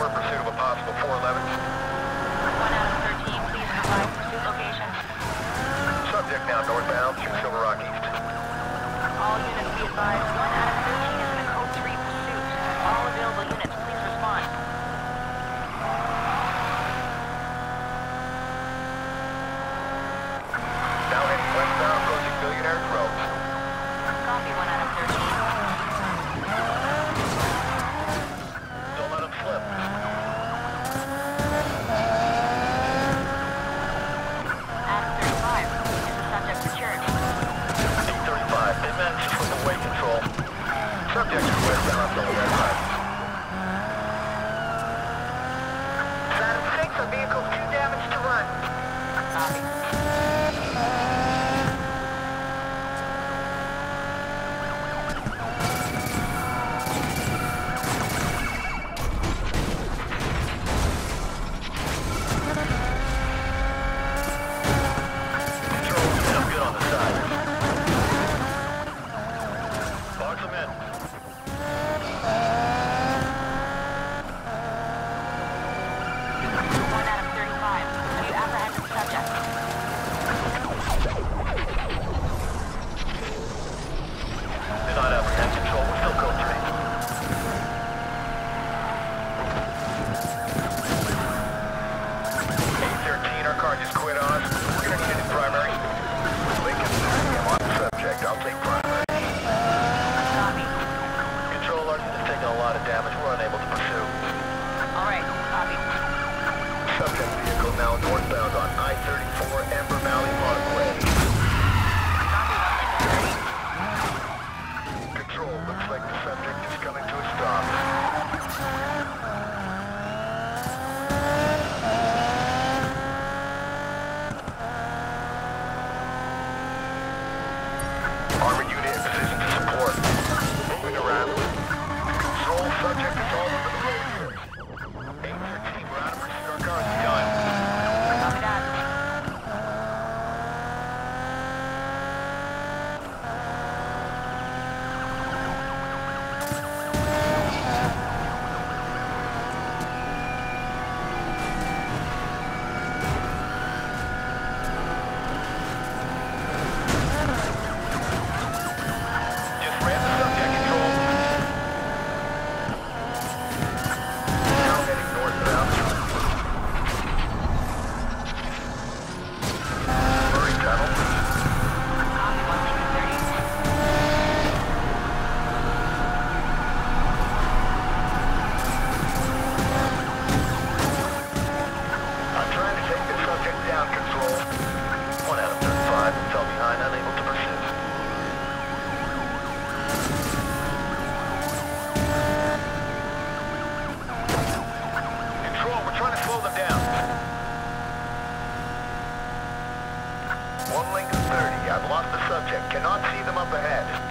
We're in pursuit of a possible 411. Subject to westbound on the west side. We're primary. Subject. I'll take primary. Copy. Control a lot of damage. We're unable to pursue. All right, copy. Subject vehicle now northbound on I-34 M. Cannot see them up ahead.